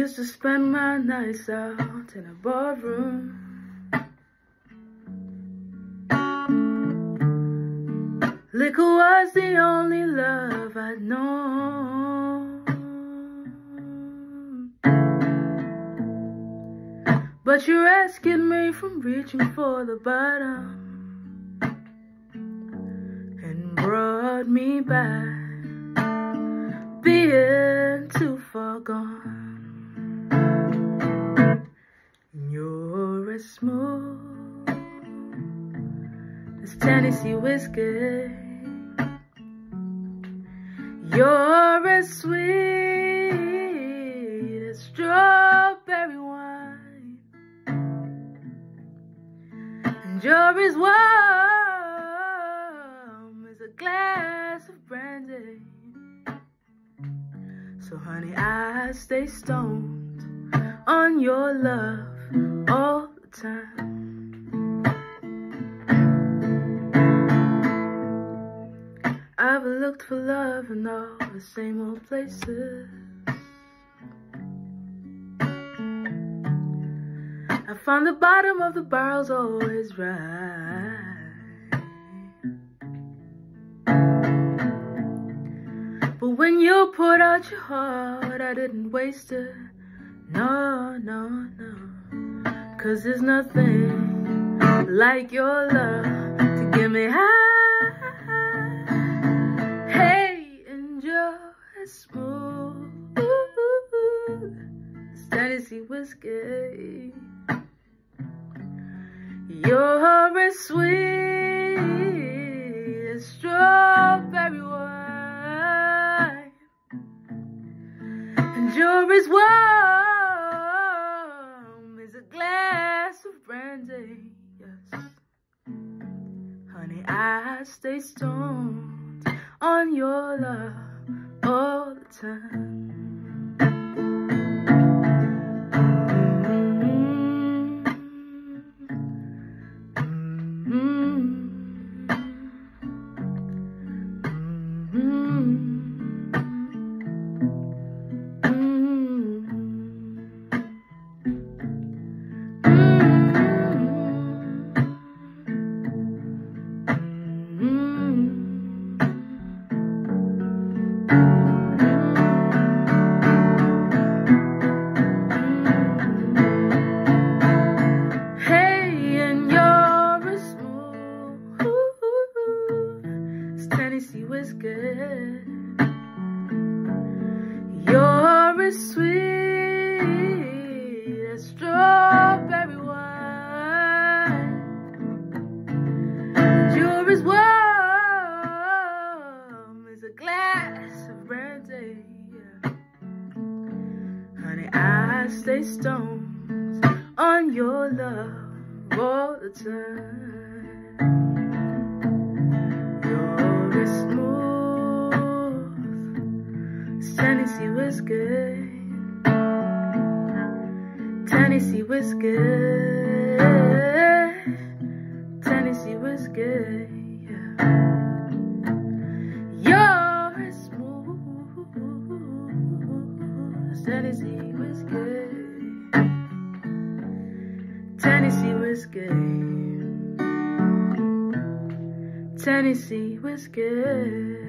used to spend my nights out in a barroom. Liquor was the only love I'd known. But you rescued me from reaching for the bottom and brought me back, too as Tennessee whiskey. You're as sweet as strawberry wine. And you're as warm as a glass of brandy. So honey, I stay stoned on your love all the time. Looked for love in all the same old places. I found the bottom of the barrel's always right. But when you poured out your heart, I didn't waste it. No, no, no. Cause there's nothing like your love to get me high. Smooth as Tennessee whiskey. You're as sweet as strawberry wine. And you're as warm as a glass of brandy. Yes. Honey, I stay stoned on your love all the time. As sweet as strawberry wine. You're as warm as a glass of brandy. Honey, I stay stoned on your love all the time. Tennessee whiskey. Tennessee whiskey. Yeah. You're smooth Tennessee whiskey. Tennessee whiskey. Tennessee whiskey.